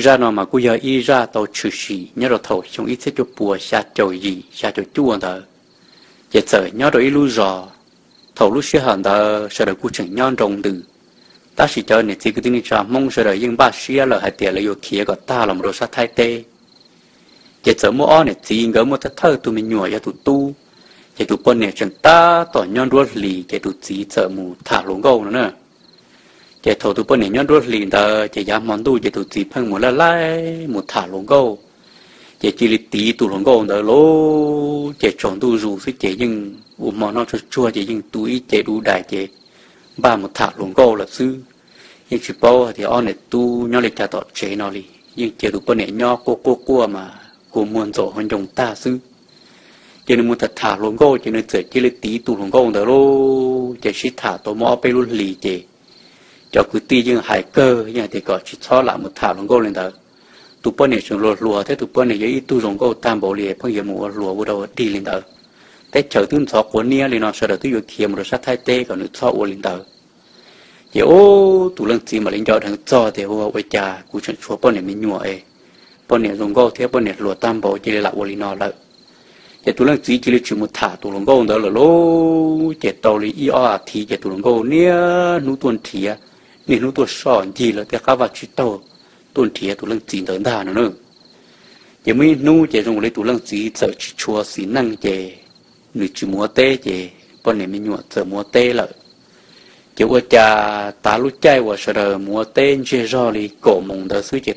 ra nó mà bây giờ y ra tàu chữ sĩ nhớ rồi thầu trong ít sẽ cho bùa, xa trầu gì, xa chầu chua thờ giờ sợ nhớ rồi lưu rò. Thầu lúc xưa hẳn thờ sợ đời cú chẳng nhon rồng từ. Ta chỉ cho nên chỉ cứ tiếng cho mong sợ đời nhưng ba xưa là hai tiền là yêu kia có ta làm đồ sát thay tê. Giờ sợ mua on này chỉ ngỡ mua thất thơ, tụi mình nhủa ya tụi tu. Giờ tụi con này chẳng ta, tỏ nhon ruột lì giờ tụi chỉ sợ mù thả lông gâu nữa chạy thầu tu bên này nhau rốt liền tờ chạy giá món tu chạy tụ chỉ phăng một lá lái một thả lồng câu chạy chỉ lì tí tu lồng câu tờ lô. Chạy chọn tu dù phải chạy nhưng u món nó cho chua chạy nhưng tu túi chạy đủ đại chạy ba một thả lồng câu là sư nhưng chỉ bao thì on này tu nhau lịch trả tọt chế nó đi nhưng chạy tu bên này nhau cô cô cô mà cô muốn tổ hơn chồng ta sư cho nên muốn thật thả lồng câu cho nên chạy chỉ lì tí tu lồng câu tờ lô. Chạy chỉ thả tổ mò bê luôn lì chạy cho cứ ti nhưng hải cơ nhưng thì có chỉ cho lại một thả lồng cô lên đó tụ bơ này chúng lùa lùa thế tụ bơ này giấy tu luôn cô tam bộ liệt phong giờ mùa, lùa bắt đầu, đi lên đó thế chờ tu thọ của nia lên nó sẽ được tôi kia một sát thái tê, còn nữa thọ của lên đó giờ ô tụ lần gì mà lên cho thằng cho thì ô bây cha cú chuyện chúa bơ này mình nhua ấy bơ này luôn cô thế bơ này lùa tam bộ chỉ là lại của lên nó lại. Giờ tụi lần gì chỉ là chỉ một thả tụi lồng gấu đó là lô giờ tàu lấy y ở thì giờ tụi lồng gấu nia nút tuần thì à nè là cái nó nữa chỉ mới chỉ dùng lấy sợ năng là ta chạy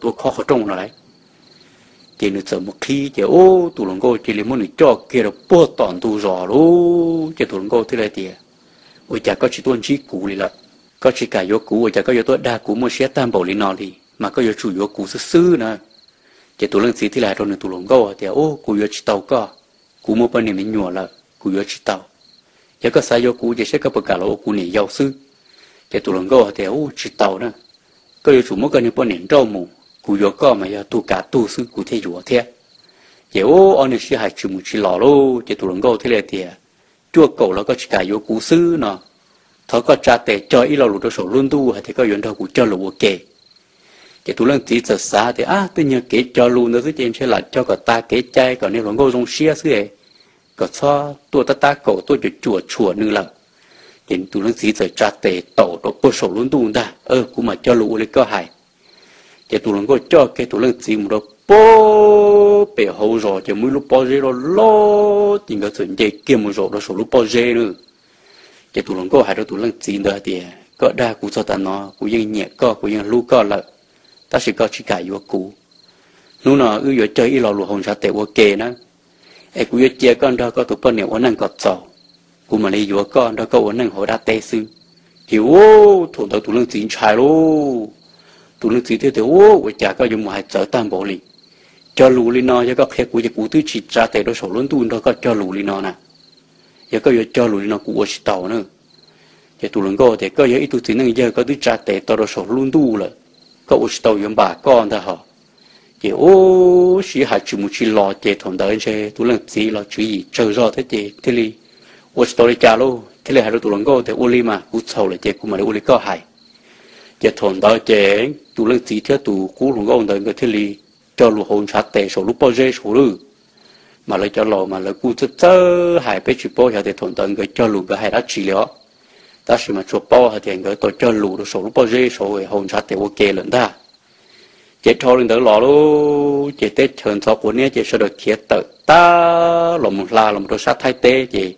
cổ khó khó một khi chỉ ô tụ lòng cô chỉ là muốn cho kia là bố tòn tụ rõ luôn chỉ tụ lòng cô thế này thì ôi chả có chỉ tuân chỉ cũ đi là có chỉ cả yếu cũ ôi có yếu tôi đa cũ một xe tam bảo lý nọ mà có yếu chủ yếu cũ sư sư nè. Chỉ tụ lòng gì thì lại rồi tụ lòng cô thì à, ô cũ yếu chỉ tàu có cũ một bên này mình nhua là cũ yếu chỉ tàu. Chỉ có sai yếu cũ chỉ sẽ có bậc cả là này giàu sư chỉ tụ lòng cô thì à, ô, chỉ tàu nè. Có yếu chủ một cái này bên này trâu mù, cú yo mà ya tu cả tu sư cú thế yếu thế. Ô anh ấy sẽ hay chịu một chỉ lò lô giờ tu lồng câu thế là thì à, chua cầu là có chỉ cả yo cú sư nó thọ có trả tệ cho ít lò lụt đó sổ luôn tu, hay thì có yến đâu cũng cho lụt ok cái tu lồng tí giờ xa thì à tự nhiên kể cho luôn nó cứ trên sẽ là cho cả ta kể chay còn nếu lồng câu trong xia sư ấy. Có cho tua ta ta cầu tôi cho chùa chùa nữa là hiện tu lồng tí giờ trả tệ tổ đó có sổ luôn tu ta, ơ, cũng mà cho lụt lấy có hại. Cái tu nó có cho cái tu nó tí một bố bể hậu rồi chỉ mỗi lúc bao giờ rồi lo tình cái chuyện gì kia một rồi nó số lúc bao giờ nữa cái tụi nó có hai đứa tụi nó chỉ đó thì, có đa cú cho ta nó, cú yên nhẹ, có cú yên lu có là, ta sẽ có chỉ cả vô cú. Lúc nào ư vô chơi ít lò lụa hồng sa tệ vô kề nó ai cú vô chơi con đó có tụi con này năng có giàu cú mà lấy vô con đó có năng hồ đa tê sư thì, ô, thủ đầu tụ nó chỉ trái lô. Tụ nó chỉ thế thì, ô với chả có dùng một hai trở tam bộ lì cho lù lì nó cho có khe cho cú tư chỉ ra tệ đó sổ lớn tu đó có cho lù lì nó nè giờ có cho luôn nó cũng ở tàu nữa giờ tụi lần có thì có giờ ít tụi nó giờ có tư cha tay tao sổ luôn tu là có ở tàu yếm bà con thôi, họ giờ ô chỉ hai chữ một chỉ lo chế thằng đó chơi tụi lần chỉ lo chữ ý chờ do thế thì thế li ở tàu đi trả luôn thế là hai đứa tụi lần có thì ô li mà cũng sầu là chế cũng mà ô li có hại giờ thằng đó chế tụi lần chỉ theo tụi cú lần ông đời người thế li cho lũ hồn sát tệ sổ lúc bao giờ sổ lư mà lại cho lò mà lại cú thứ chết hai bé chụp bao giờ thì thằng tận người cho lù cái hai đã chỉ liệu. Ta chỉ mà chụp bao thì người tôi cho lù được số lúc bao giờ số hồn sát thì ok lần ta. Chế cho lên đỡ lò lô chế tết thường thọ của nia chế sẽ được kia tự ta. Lòng la lòng đồ sát thay tê chế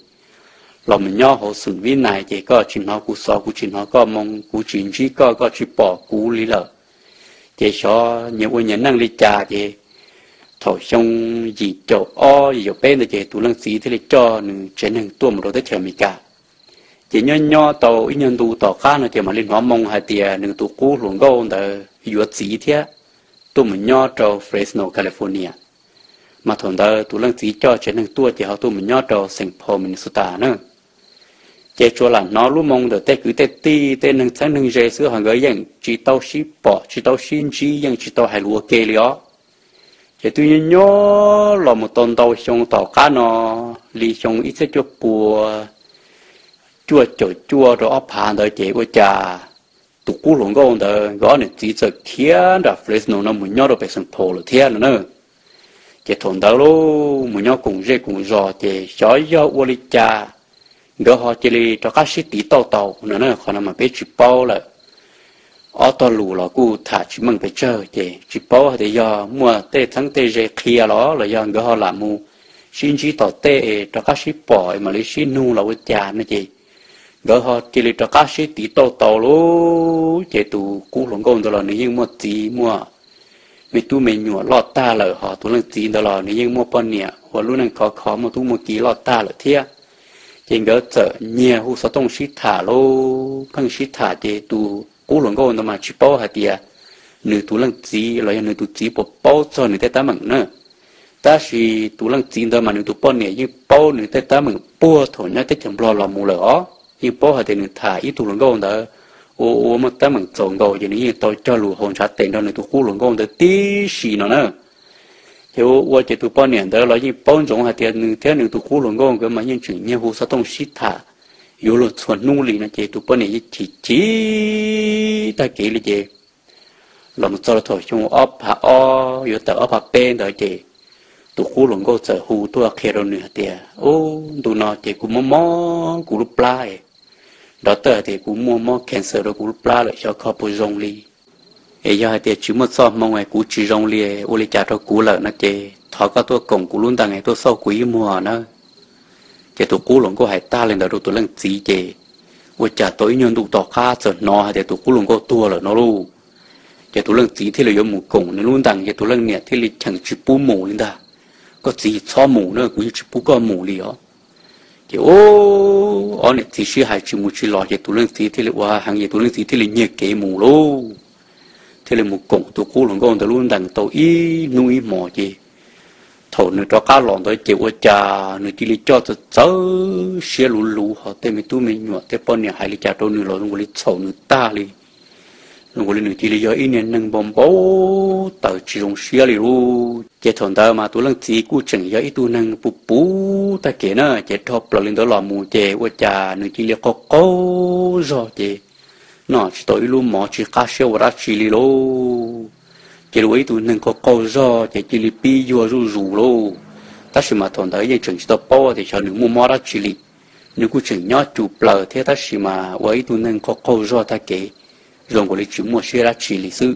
lòng nhỏ hồ sừng vi này chế có chuyện họ cú so cú chuyện họ có mong cú chuyện gì có có chuyện bỏ cú lý lợ, chế cho nhiều người nhận năng lý trà chế thổ xong gì cho o gì bên là chế tu lăng xí, thế là cho nương chế nương tua một đồ tới chèm mi cả chế nhỏ nhỏ tàu ít nhân tu tàu cá nó chế mà lên hóa mông hai tiền nương tu cú luồng gâu là yếu xí thế tu mình nhỏ cho Fresno, California. Mà thằng đó tu lăng xí cho chế nương tua chế họ tu mình nhỏ cho St. Paul, Minnesota nữa chế cho là nó lúc mong được tê cứ tê ti, tê nâng sáng nâng dễ sữa hàng gửi dân chỉ tàu xí bỏ chỉ tàu xin chỉ dân chỉ tàu hay lúa kê lió chỉ tuy nhiên nhớ là một tuần đầu xong tàu cá nó lì xong ít sẽ cho bùa. Chua chua chua rồi ấp hàng đợi chế của cha. Tụ cú lồng gông đó gõ này chỉ cho kia đã Fresno nó muốn nhớ được phải sân thổ là thiên nữa chỉ thôn đó lô muốn nhớ cùng dễ cùng giò chỉ gió gió u cha. Gỡ họ chỉ li cho các sĩ tí tàu tàu nữa nữa còn mà biết chụp bao lại ở to lù là cú thả chỉ mừng phải chơi chỉ bảo bao thì do mua tê thắng tê dễ kia đó là do người họ làm mu xin chỉ tỏ tê cho các sĩ bỏ mà lấy xin nu là với cha nữa chỉ người họ chỉ lấy cho các sĩ tí to to lô chỉ tụ cú lồng công đó là nếu mua tí mua. Mấy tu mấy nhua lọt ta là họ tu lăng tí đó là nếu như mua bón nhẹ hoặc lúc này khó khó mà tu mua ký lọt ta là thiệt trên người sợ nhẹ hú sao tông sĩ thả lô không sĩ thả thì tu cú lồng gông nó mà chỉ bao hạt tiền nữ tu lăng chỉ là nữ tu chỉ bỏ bao cho nữ tết ta mừng nữa. Ta chỉ tu lăng chỉ đó mà nữ tu bao này như bao nữ tết ta mừng bao thổ nhá tết chẳng lo lo mù lỡ. Như bao hạt tiền nữ thả ít tu lồng gông đó. Ô ô mà ta mừng trồng đồ gì này tôi cho lù hồn sát tiền đó này tôi cú luận công đó tí xì nó nữa. Thì ô ô chỉ này đó là như bao giống hạt tiền nữa theo nữa tôi cú luận công cái mà như chuyện như hồ sa tông xít thả yếu luật chuẩn nung lì nó chỉ tôi bao 年 chỉ chỉ ta kỹ là chỉ làm cho thôi chúng ốp hạ o yếu tờ ốp hạ bên đó chỉ tôi khu luận công giờ hù tôi khéo nữa tiền ô tôi nói chỉ cũng mò mò cũng lúc plai đó tờ thì cũng mua mua cancer rồi cũng pla lại cho khó bồi rong li ấy giờ thì chỉ một số mong ngày cũng chỉ rong li ô li chả cho cú lợn nó chê. Thọ có tôi cổng cú luôn đằng ngày tôi sau quý mua nó chê tụ cú lồng cô hải ta lên đầu tụ lần chỉ chế ô trả tối nhân tụ tỏ khá sợ nó hay tôi cú lồng cô tua là nó luôn chê tụ lần chỉ thì là giống mù cổng nên luôn đằng chê tụ lần nhẹ thì là chẳng chỉ bù mù lên ta. Có chỉ cho mù nữa cũng chỉ bù có mù liền đó ô ở này thì sư hải chỉ mù chỉ lo thì tụ lên chỉ thì là hoa hàng gì tụ lên chỉ thì là nhiệt kế mù luôn thế là một cổng tụi cô lòng con luôn đằng tụi y nuôi mò chế thầu nữa cho cá lòn tới chịu cha trà nữa chỉ lý cho tới chớ xe lù lù họ tên mình tu mình nhọ tên bọn nhà hai lý cha đâu nữa rồi người lý thầu nữa ta lý. Người lý nữa chỉ lý do ý nên nâng bom bố tàu chỉ dùng xe lì lù chết thằng ta mà tôi lăng chỉ cú chừng do ít tu nâng bù bù ta kể nữa chết thọp là lên đó là mù chế ở trà nữa chỉ lý có cố rồi chế nó chỉ tôi luôn mò, chỉ cá xe ở đó chỉ lý lù chỉ lúc ấy tụi nên có câu do chỉ chỉ lì pi vừa rủ rủ lô. Ta chỉ mà thằng đấy chỉ chỉ tập bao thì cho những mua mua ra chỉ lì nếu cứ chỉ nhớ chụp lờ thế ta chỉ mà ấy tụi nên có câu do ta kể. Dùng của lì chỉ mua xe ra chỉ lì sư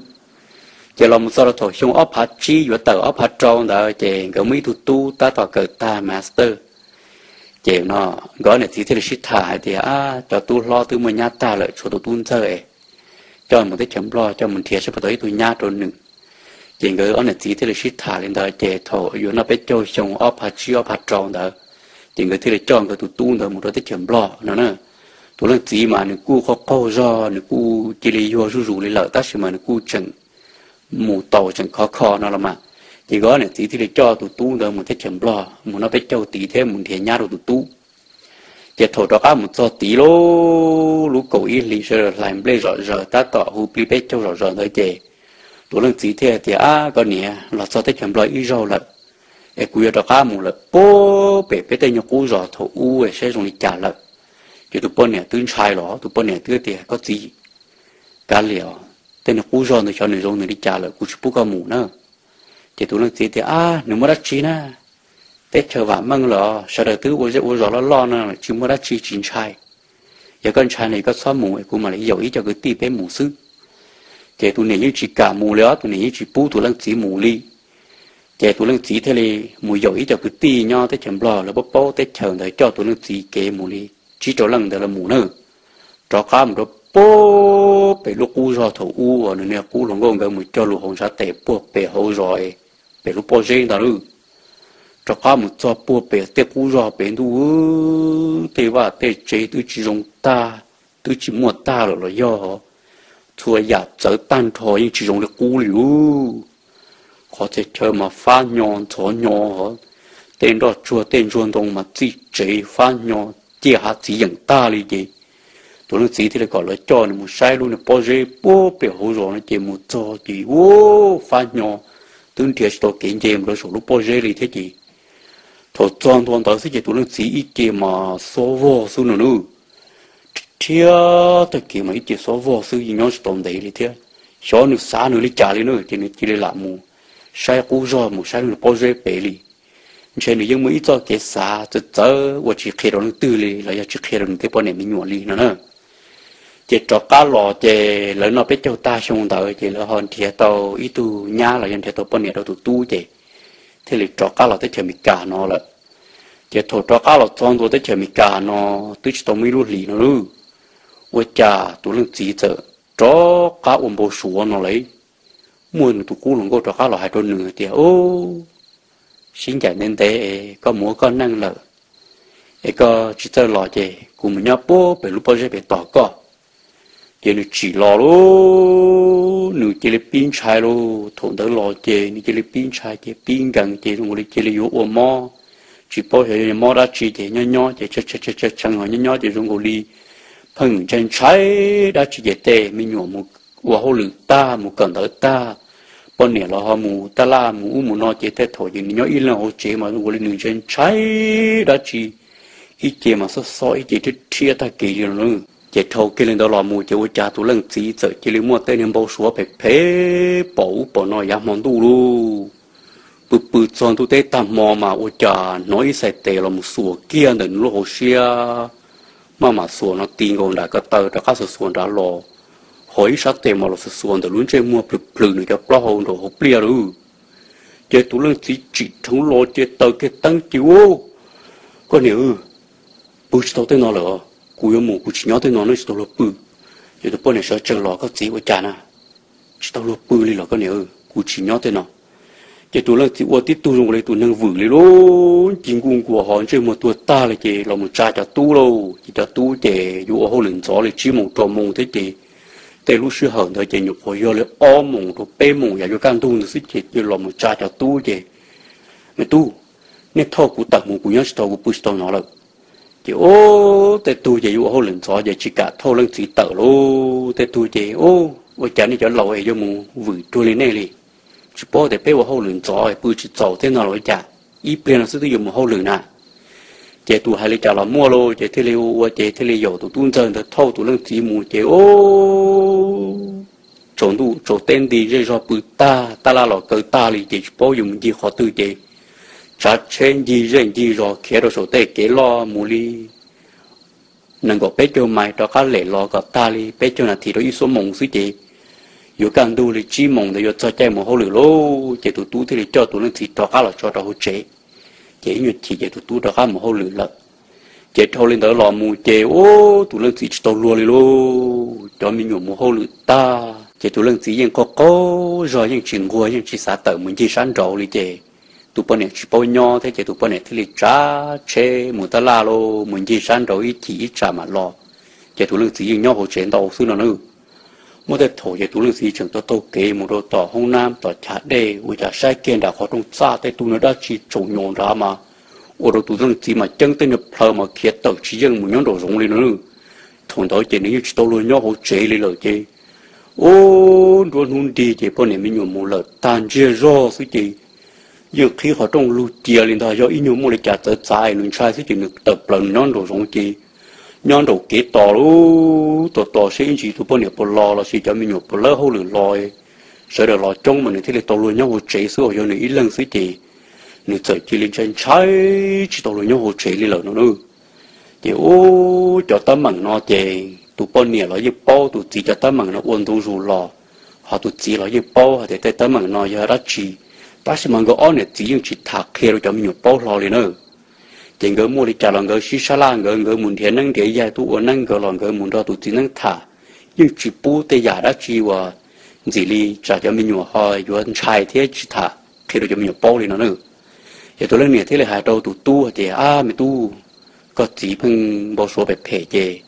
chỉ làm sao thôi xong ấp hạt chi và tờ ấp hạt tròn đó, chỉ cái mấy tụi tu ta tỏ cờ ta master. Chỉ nó gọi là thì thế là sĩ thả thì à cho tu lo từ mình nhát ta lại cho tụi tu chơi. Cho mình thấy chấm lo, cho mình thiệt sẽ phải tới tụi nhát rồi nừng chỉ người ông là chỉ thế là shit thả lên đó chỉ thổ yếu nó bé cho xong ốp hạt chi ốp hạt tròn đó. Chỉ người thế là chọn cái tụ tu đó một cái chấm lo, nó nè tụ lên chỉ mà nó cú khó khó do nó cú chỉ là vô rủ rủ lấy lợi ta mà nó cú chẳng mù tàu chẳng khó khó nó là mà. Chỉ có này chỉ thì cho tụ tu đó một thế chậm lo, một nó phải cho tí thêm một thế nhát tụ tu. Chỉ thổ đó áp một cho tí lô lú cầu y lý sơ làm bê rõ rõ ta tỏ hú bì bé cho rõ rõ nơi chè tôi lần chỉ thế thì à có nè, là cho tới chẳng lại ít rồi là cái cú đó cá mù là bố, bể bé tên nhóc cú rò thổ u sẽ dùng đi trả lại thì tụi bọn nè tương sai đó tụi bọn nè tương thì có gì cá liều tên nhóc cú rò thì cho người dùng người đi trả lại cú chụp cá mù nữa thì tụi đang chỉ thì à nếu mà đã chi na tết chờ vả măng lọ sau đó tứ vô u rò nó lo nó chỉ mà đã chi chín sai giờ con trai này có xóa mù cũng mà lại giàu ý cho cái tì bé mù sư thì tu này chỉ cả mù lỡ tu này chỉ bù tu lăng chỉ mù li. Thì tu lăng chỉ thế này mù giàu ý cho cứ tì nhau tới chấm lò là bố bố tết chờ đợi cho tu lăng chỉ kế mù li. Chỉ cho lăng đó là mù nữa cho cá một bố bị lúc cú rồi thầu u và nên cú lồng gông cái một cho lũ hồng sa tệ buộc bể hậu rồi bể lúc bao giờ đó nữa cho cá một cho buộc bể tệ cú rồi bể tu tệ và tệ chế tu chỉ dùng ta tu chỉ mua ta rồi là do thua giả trở tan thôi chỉ dùng được cú liu có thể chơi mà phá nhon cho nhon tên đó chùa tên ruộng đồng mà chỉ chế phá nhon chỉ hạ chỉ dẫn ta đi gì tụi nó chỉ thì là gọi là cho nó một sai luôn là bao giờ bố bể hồ rồi nó chỉ một cho gì ô pha nhỏ tương thiệt tôi kiến chém rồi số lúc bao giờ thì thế gì thôi toàn toàn đó sẽ chỉ tụi nó chỉ ít cái mà số vô số nữa nữa chia tôi kì mấy chỉ số vô sư gì nhau tồn đấy đi thế. Số nữa xa nữa đi trả đi nữa, thì nữa chỉ để làm mù. Sai cú rồi mù, sai nữa bao giờ bể đi trên nữa những mấy cho cái xa từ từ và chỉ khi đó nó tư li là chỉ khi đó nó tiếp bọn này mình nhọn đi nữa nữa chỉ cho cá lò chỉ lỡ nó biết cho ta xong đời chỉ lỡ hòn thiệt tàu ít tu nhá là dân thiệt tàu bọn này đâu tu tu chỉ thế là cho cá lò tới chờ mình cả nó là chỉ thổ cho cá lò trong tôi tới chờ mình cả nó, tôi chỉ tao mới luôn nó luôn. 我家都能记着，这家我们说那嘞，每年都古龙个这家老还多呢的哦，现在年代个么个能了，一个只在老的，古们家波被路波这边打个，给你记了喽，你这里边菜喽，同得老的，你这里边菜的边干的，我哋这里有我妈，只包下妈啦，只的nhỏ nhỏ的，这这这这长下nhỏ nhỏ的，用我哩。 Phần chân trái đã chỉ để tệ mình nhổ một và hô lử ta, một cần đỡ ta. Bọn nè là họ mù, ta la mù mù nó chế tệ thổi nhưng nhỏ ít là hồ chế mà nó lên chân trái đã chỉ ít chế mà soi soi chế thích chia ta kỳ rồi nữa chế thâu cái lên đó là mù chỉ cha tu lần chỉ sợ chế lấy mua tên em bao số phải phê bảo bảo nó giảm mòn tu lu. Bự bự chọn tu tế tam mò mà ôi cha nói sai tệ là một số kia đến lo hồ xia mà mà xuồng nó tiền còn đã cái tờ đã có sự xuồng đã lo hỏi sát tiền mà là sự xuồng để luôn chơi mua bự bự nữa cho bao hồn đồ hộp lia rồi chơi tụ lên chỉ chỉ thấu lo chơi tờ cái tăng chiếu. Có nếu bự chỉ tên nó là cú yêu mù, cú chỉ nhớ tên nó nó chỉ tao là bự. Giờ tụi bọn này sợ chờ lo có gì với cha na. Chỉ tao lo bự đi là có nếu cú chỉ nhớ tên nó chỉ tụi là chỉ ủa tu dùng lấy tụi năng vử lấy luôn chính cung của họ chơi một tuổi ta là chỉ là một cha cho tu lô chỉ cho tu chỉ dụ họ lĩnh gió là chỉ một trò mông thế chỉ. Để lúc sư hận thời chỉ nhục hồi do lấy o mông rồi bê mông và vô can tu nữa chỉ chỉ là một cha cho tu chỉ. Mà tu nên thọ của tập mông của nhớ thọ của bút thọ nó là chỉ, ô để tu chỉ dụ họ lĩnh gió, chỉ chỉ cả thọ lăng chỉ tờ lô để tu chỉ, ô ô chả nên cho lâu ấy cho mông vử tu lên này liền chỉ bỏ để bé vào hậu lưng gió bự chỉ gió thế nào rồi chả ý bên là sự tự dùng hậu lưng à, chế tụ hay là chả là mua lô chế thế liệu và chế thế liệu tụ tuôn chân được thâu tụ lăng chỉ mù chế ô chỗ tụ chỗ tên đi rồi rồi bự ta ta là lọ cơ ta li chế bỏ dùng gì họ tự chế chả chén gì rồi gì rồi kia rồi số tệ kế lo mù li nâng có bé cho mày đó cá lệ lo có ta li bé cho là thì đó ý số mộng suy chế yo càng đu thì chi mong de yo cho chạy một hồi lửa lô chỉ tụt tu thì cho tụ nó chỉ cho cá là cho đó hồ chế chỉ như chỉ chỉ tụt tu đó cá một hồi lửa lợ chạy thôi lên đó lò mù chỉ ô tụ nó chỉ cho lùa li lô cho mình nhổ một hồi lửa ta. Chỉ tụ nó chỉ những có có rồi những chuyện qua những chỉ xã tự mình chỉ sáng trâu li chỉ tụ bọn này chỉ bao nhau thế chỉ tụ bọn này thì li trả chế một ta la lô mình chỉ sáng trâu ít chỉ ít trả mà lo. Chỉ tụ nó chỉ những nhau hồ chế đâu xứ nào nữa một cái thổ chế tu lương sĩ trường tôi tô kế một đồ tỏ hông nam, tỏ chả đề với chả sai kiên đã khó trong xa tay tu nó đã chỉ trồng nhồn ra mà. Ở đồ tu lương sĩ mà chân tên nhập phờ mà kia tờ chỉ dân một nhóm đồ rộng lên nữa thằng đó chế nếu chỉ tôi luôn nhau hỗ trợ lên lời chế ô luôn luôn đi chế bọn này mình nhổ một lời tàn chia rõ sự chế giờ khi họ trong lưu chia lên đó do ý nhổ một lời chả tới trái nên sai sự chế được tập lần nhóm đồ rộng chế nhân đầu kế tỏ lú tỏ tỏ sẽ chỉ tụ bọn nhập lo là chỉ cho mình nhập lỡ hậu lửa lòi sợ được lo trong mà nên thế là tàu luôn nhau hồ chế số hồ này ít lần xí thì nếu sợ chỉ lên trên trái chỉ tàu luôn nhau hồ chế đi lỡ nó nữa thì ô, cho tấm bằng nó thì tụ bốn nhập là giúp bao tụ chỉ cho tấm bằng nó uốn tụ rù lò. Họ tụ chỉ là giúp bao họ thì tấm bằng nó giờ ra chỉ ta sẽ mang cái on này chỉ dùng chỉ thạc khe rồi cho mình nhập bao lò lên nữa chỉ ngỡ mua đi trả lòng ngỡ xí xa la ngỡ ngỡ muốn thiền năng để dài tu ở năng ngỡ lòng ngỡ muốn đó tu chỉ năng thả, nhưng chỉ bù tê giả đã chỉ và chỉ li trả cho mình nhỏ hỏi yuan trai thế chỉ thả khi đó cho mình nhỏ bao đi nó nữa giờ tôi lên này thế là hai đầu tu tu thì à mình tu có chỉ phân bao số bẹp phê chế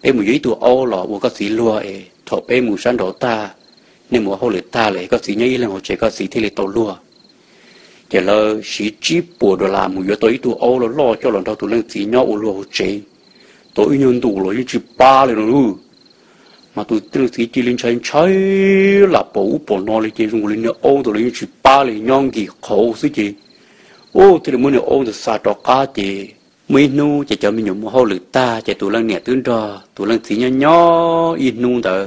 em muốn dưới tu ô lọ bộ có chỉ lúa ấy thọ em muốn san đổ ta nên mù hậu lệ ta lại có chỉ nhảy lên hồ chế có chỉ thế là tàu lúa chỉ là sĩ chỉ bùa đồ làm một tới tu ô là lo cho lần đầu tu lên chỉ nhau ô lo chế. Tối nhân tụ rồi chỉ ba lên luôn mà tu tu chỉ chỉ lên trên chơi là bổ bổ nó lên chỉ dùng lên ô tu lên chỉ ba lên nhon gì khổ suy gì ô thì muốn ô thì sa đó cá thì mấy nu chỉ cho mình nhổ mồ hôi ta chỉ tu lên nhẹ tướng trò tu lên chỉ nhỏ nhỏ in nu đó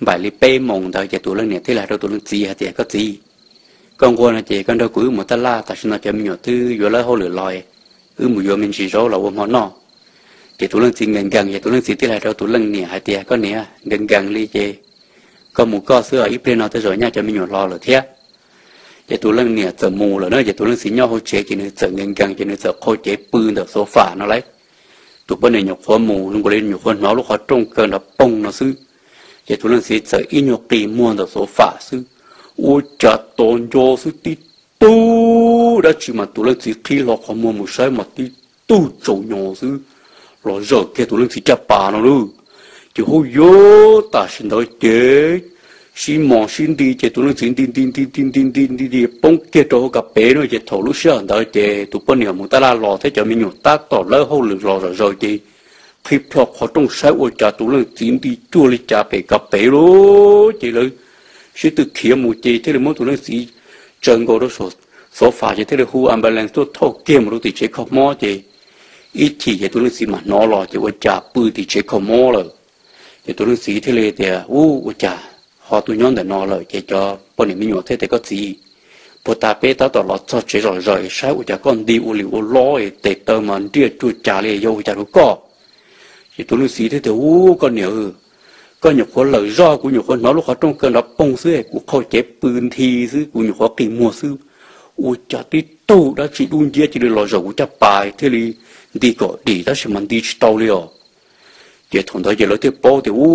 bài li bê mông đó chỉ tu lên nhẹ thế là đâu tu lên chỉ hay thì có gì con qua là chỉ con đâu cứ một ta la ta xin nó cho mình nhổ tư vừa lấy hồ lửa lòi ư một vừa mình chỉ rõ là ôm họ nọ chỉ tụ lăng chỉ gần gần vậy tụ lăng chỉ thế lại đâu tụ lăng nhẹ hai thì có nhẹ gần gần ly chỉ có một co xưa ở ít bên nó tới rồi nha cho mình nhổ lo là thế vậy tụ lăng nhẹ sợ mù là nó vậy tụ lăng xin nhau hồ chế chỉ nên sợ gần gần chỉ nên sợ khôi chế bươn được số phả nó lấy tụi bên này nhổ khóa mù nó có lên nhổ khóa nó lúc họ trông cơn nó bông nó xứ vậy tụ lăng xin sợ ít nhổ tì mua được số phả xứ ô chả tôn cho xứ tí tu đã chỉ mà tụ lên chỉ khi lo khó mua một sai mà tí tu chỗ nhỏ xứ rồi giờ kia tụ lên chỉ chả bà nó luôn chỉ hô yo, ta xin đời chết xin mong xin đi chỉ tụi nó xin đi đi đi đi đi đi đi đi bông kia chỗ gặp bé nó chỉ thổ lúc xưa đời chỉ tụi bên nhà muốn ta la lò thế cho mình nhổ ta tỏ lỡ hậu lực lò rồi rồi thì khi thọ khó trong sai ôi cha tụi lên xin đi chua đi cha bé gặp bé 是对企母鸡，这里某种人是整个的所所发现，这里湖安巴人做透给母的这口毛的，一提也都能是蛮恼了，就我家不的这口毛了，也都能是这里的乌我家好多人的恼了，也叫不能没有这这个鸡。bộ ta bé ta đó là cho chế rồi rồi sao? Cho con đi u liu u lo ấy tơ mà đưa chú trả lại yêu cho nó có. Thì tôi nói gì thế thì u con nhớ. ก็อยู่คนเหลือรอกูอยู่คนน้องลูกเขาต้องเกินรับปงซื้อกูเขาเจ็บปืนทีซื้อกูอยู่เขากี่มัวซื้ออูจะติดตู้ได้สิดูเยอะจีเลยหล่อจะกูจะไปเท่านี้ดีก็ดีได้สิมันดีสตอเลยอ่ะเจ้าถงได้เจ้าเลยที่ป้อที่อู้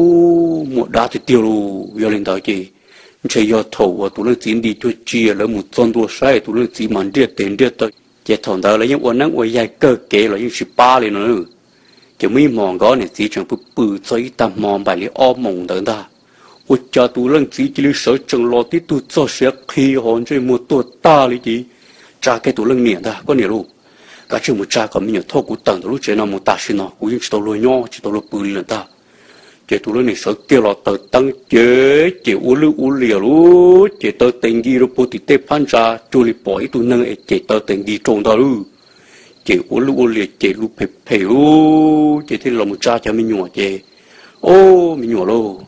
หมดได้ที่เดียวรู้ยอลินได้จีจะยอดถั่วตัวเลือกจีนดีตัวเจียแล้วมุดจนตัวใช้ตัวเลือกจีมันเดียเต็มเดียตัวเจ้าถงได้เลยยังวันนั้นวันใหญ่เกิดเก๋เลยยังสิบป้าเลยเนอะ chỉ mới mong gõ này chỉ chẳng bự bự chơi ta mong bài lý ôm mong đơn ta. Ủa cha tu lần chỉ chỉ lý sợ chẳng lo tí tu cho sẽ khi hòn chơi mua tu ta lý chỉ cha cái tu lên miệng ta, có nhiều lúc cả chữ một cha có mình thô cú tận đó lúc chơi nó một ta xin nó cũng chỉ tao lo nhau chỉ tao lo bự lần ta. Chỉ tu lần này sợ kia lo tờ tăng chế, chỉ u lưu u liều lúc chỉ tao tình gì rồi bố thì tê phan ra chú lý bỏ ít tu nâng, chỉ tao tình gì trộn đó luôn chế ô lưu ô liệt chế lu phê phê lu chế thì lòng một cha cho mình nhỏ chế ô mình nhỏ lô.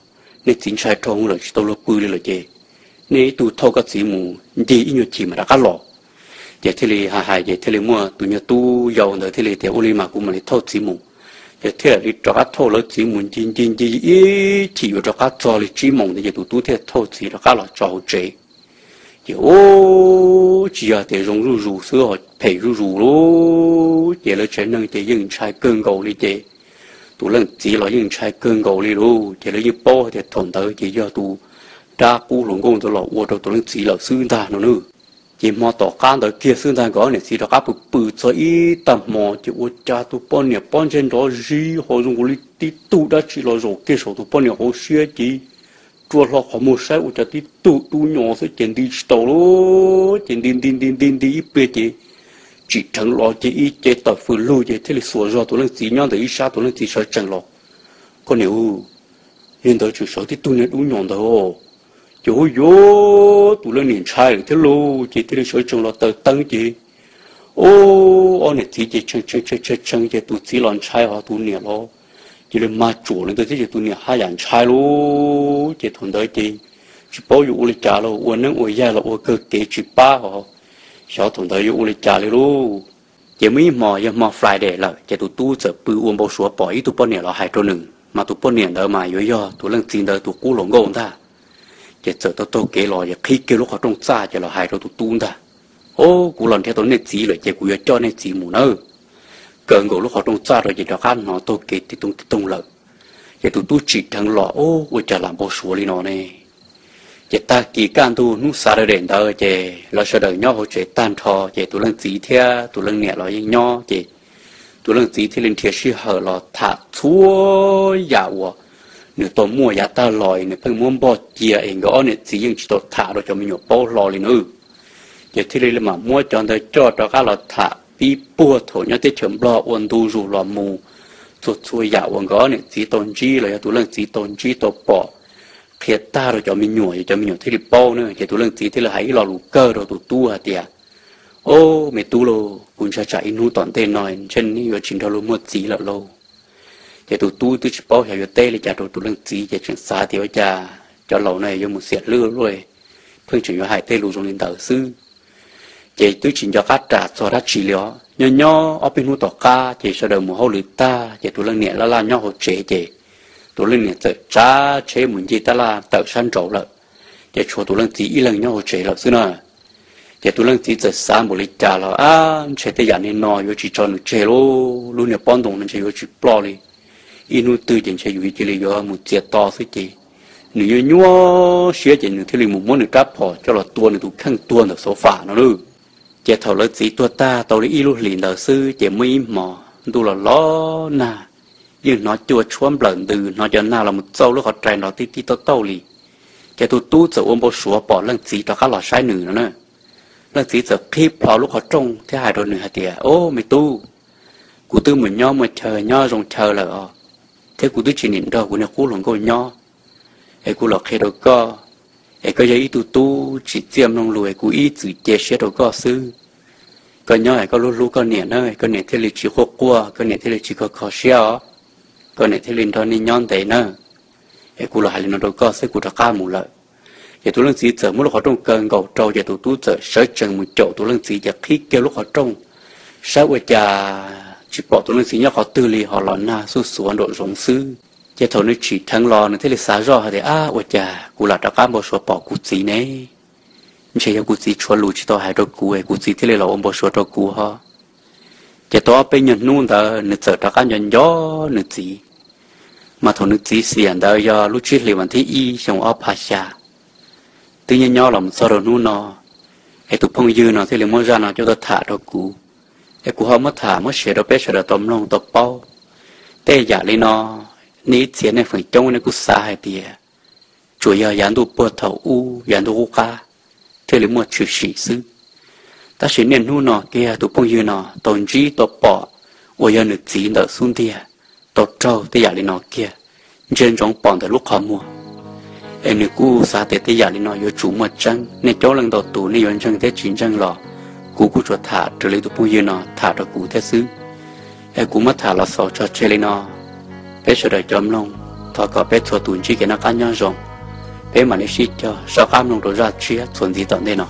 Nên chính sai trong rồi tôi lo bự lên là chế nên tụ thâu các gì mù đi ít nhiều chỉ mà đã cắt lọ. Chị thế li hà hà giờ thế li mua tụi nhớ tu giàu nữa thế li thì uli mà cũng mà li thâu chỉ mù. Giờ thế là cho các thâu lỡ chỉ mù chín chín chín ý chỉ cho các cho li chỉ mù thì giờ tụi tu thế thâu chỉ là cắt lọ cho chế giờ ô chỉ là để dùng rù rù sữa họ phải lô là năng trái cơn lần chỉ là dùng trái cơn cầu li lô giờ là bao thì tới chỉ cho tụi đa cú lồng công tụi lọ ô đâu tụi lần chỉ là xương ta nó nữa chỉ mò tỏ can tới kia xương tan có này chỉ đó các bự bự cho ý tầm mò chỉ ô cha tu bọn nhà bọn trên đó gì họ dùng cái tí tu đã chỉ là rồi kia số tu bọn nhà họ xưa chỉ chua lo khó mua sai u cho tí tụ tụ nhỏ sẽ chèn đi tàu lô chèn đi đi đi đi đi bê chế chỉ chẳng lo chế ít chế tập phụ lô chế thế là sửa ra tôi đang chỉ nhau để ít sao tôi đang chỉ sợ chẳng lo. Còn nếu hiện tại chủ sở thì tụ nhỏ tu nhỏ đó chỗ yo tu lên niệm sai thế lô chế thế là sợ chẳng lo tới tăng chế ô anh này thì chế chẳng chẳng chẳng chẳng chế tu chỉ làm sai, họ tu niệm 就是马主人的这些东西还养差喽，这同到的，去保佑我的家喽，我能我养了我个给去把哦，小同到有我的家里喽，也没毛也毛 Friday 了，这都都这不我们说保一都半年了还着呢，嘛都半年的嘛有要都能进的都古龙工的，这这都都给了也可以给了好种炸去了还着都多的，哦，古龙天都那鸡了，这古要叫那鸡母呢。Cơn gỗ lúc họ trong xa rồi gì đó khác nó, tôi kể thì tung tung lợi. Chỉ tôi chỉ thằng lọ, ô tôi chả làm bao số đi nó nè. Giờ ta kỳ can tu nu xa rồi đến đó giờ lo sợ đời nhau họ chỉ tan thò giờ tôi lần gì thế tôi lần nhẹ lo nhau giờ tôi lần gì thì lên thiệt sự hở lo thả chúa giả vợ nửa tôi mua giá ta lòi, nửa phần muốn bỏ chia anh có nửa chỉ những tôi thả rồi cho mình nhổ bao lòi lên nữa giờ thì đây là mà mua cho tôi cho cho các lo thả bị bùa thổ nhớ tới chấm lo ôn tu rù lo mù cho cho giả ôn gõ này chỉ tôn chi là tụi lần chỉ tôn chi tổ bỏ thiệt ta rồi cho mình nhồi cho mình nhổ thì bao nữa thì tụi lần chỉ thì là hãy lo lù cơ rồi tôi tu à tiệt ô mẹ tu lô cũng cha chạy nu toàn tên nói chân ní vừa chính đó lô một chỉ là lô thì tu tu tu chỉ bảo hiểu tê là cha tu tụi lăng chỉ để chuyện xa thì cha cho lâu này dùng một xiết lưa rồi phương chỉ hai tê lù trong lên đầu sư chỉ tôi chỉ cho phát trả cho ra chỉ liệu. Nhỏ nhỏ ở bên hồ tỏ ca, chỉ sau đó một hồ lử ta, chỉ tôi lần nhẹ là là nhỏ hồ chế chỉ. Tôi lần nhẹ tự cha chế muốn gì ta là tự san trổ lợi. Chỉ cho tôi lần tí gì lần nhỏ hồ chế lợi xưa nào chỉ tôi lần tí tự sáng một lịch trả là à chế tới nhà nên nọ yêu chỉ cho nó chế lô luôn nhà bón đồng nó chế yêu chỉ bỏ đi inu tư chỉ chế yêu chỉ là yêu một chiếc to suy chỉ. Nếu như nhua, xía những thì liền một món được cáp họ cho là tua này tụ khăn tua được số phả nó luôn chế thầu lợi sĩ tua ta, tàu đi ilu liền đầu sư chế mới mò. Tu là lo nà. Nhưng nó chua chuông lần từ, nó cho nào là một sâu lúc họ trai nó tí tí tao tao li chế tu tu giờ ôm bộ sủa bỏ lần sĩ cho các lò sai nữ nữa lăng sĩ giờ khi bỏ lúc họ trông, thế hai đôi nửa hạt tìa. Ô, mày tu. Cụ tư mình nho mà chờ, nho rồng chờ là ờ. Thế cụ tư chỉ niệm đâu cụ này cụ lòng cô nho. Hay cụ lọ khi đâu co ấy có giấy tu tu chỉ tiêm nông lùi cú ý chỉ chế xe đồ có sư có nho ấy có lúc lúc có niệm nơi có niệm thế lịch chỉ khô qua có niệm thế lịch chỉ có khó xeo có niệm thế lịch đó nên nhon tệ nơi ấy cú là hai lần đâu có sư cú đã ca mù lợi giờ tôi lần gì giờ mỗi lúc họ trong cần cầu trâu giờ tôi tu giờ sợ chừng một chỗ tôi lần gì giờ khi kêu lúc họ trong sao vậy cha chỉ bỏ tôi lần gì nhớ họ tư li họ lòn na su xuống độ rộng sư chế thầu nó chỉ thằng lo nó thế là xả rõ thì à ôi cha cụ là đã cá một số bỏ cụ gì này chế cho cụ gì cho lù chỉ to hai đôi cụ ấy cụ gì thế là ông bỏ số đôi cụ ha chế to bên nhận nuôn ta nó sợ đã cá nhận gió nó gì mà thầu nó gì xiên đó do lúc trước liền thì y xong ốp hạ xa tự nhiên nhỏ lòng sợ rồi nuôn nó ai tụ phong dư nó thế là mới ra nó cho ta thả đôi cụ ai cụ không mất thả mất sẻ đôi bé sẻ đôi tôm lòng tôm bao tê giả lên nó ní tiền này phải trông này cú xa hay bìa chủ yếu dán tụ bơ thầu u dán tụ ca thì liền muốn chịu sĩ sư ta chỉ nên nu nó kia tụ phong dư nó tồn trí tụ bỏ 我要你自己的兄弟，到周的压力那kia，真种绑的路卡么？em nếu cú sa tết tết giờ đi nói yo chủ một chân nên chỗ lần đầu tụ nên yon chân tết chín chân lò cú cú chuột thả trở lại tụ bùi yên nó thả cho cú tết xứ em cú mất thả là sọ cho chơi lên nó bé sửa đời chấm long thọ cả bé thua tụi chỉ cái nó cá nhau rồi bé mà nó xịt cho sao cam nông đồ ra chia thuần gì tận đây nó